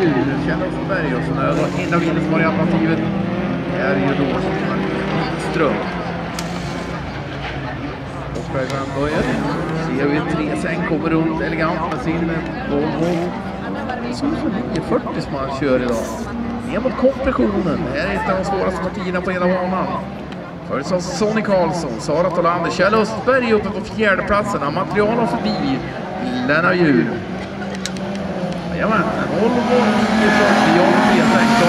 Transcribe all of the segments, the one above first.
Östberg och så då enda bilen som har alternativet är ju då Ström. Och vägböjet ser vi Tresen kommer runt elegant med sin Volvo. Det ser ut som han kör idag. Ner mot kompressionen. Det här är ett av de svåraste partierna på hela banan. Följs av Sonny Karlsson, Sara Tolander, Kjell Östberg uppe på fjärdeplatsen. Han materialar förbi Lennart Djur. Jajamän, Volvo 940 John P16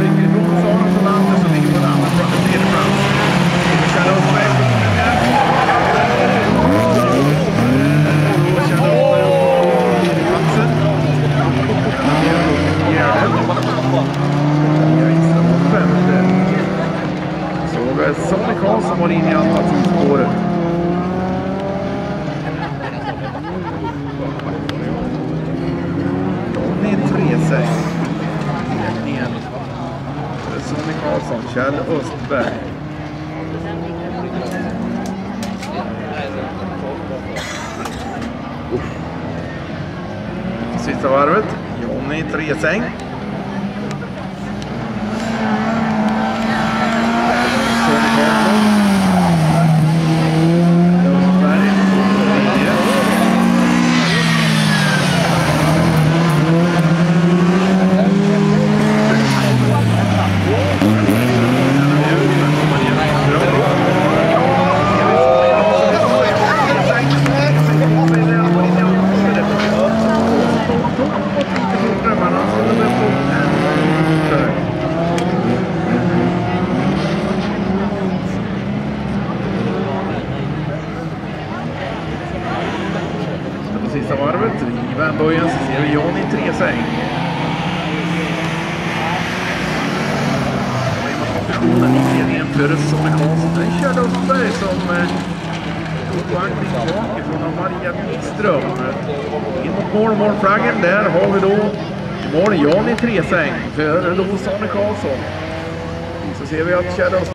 Rycker ifrån Sara Tolander som ligger på en annan plats, tredje plats. Östberg Sonny Karlsson var inne i alternativspåret. Johnny Trese. Ledningen. Sonny Karlsson, Kjell Östberg. Sista varvet. Johnny Tresäng. Sonny Karlsson. Östberg. Nio. På sista varvet, i värmböjen, så ser vi Johnny Tresäng. Positionen i ledningen för Sonny Karlsson. Det är Kjell Östberg som uppvaktning tog vagnen bakifrån av Maria Wikström. In mot mål, målflaggen. Där har vi då i mål Johnny Tresäng för då Sonny Karlsson. Så ser vi att Kjell Östberg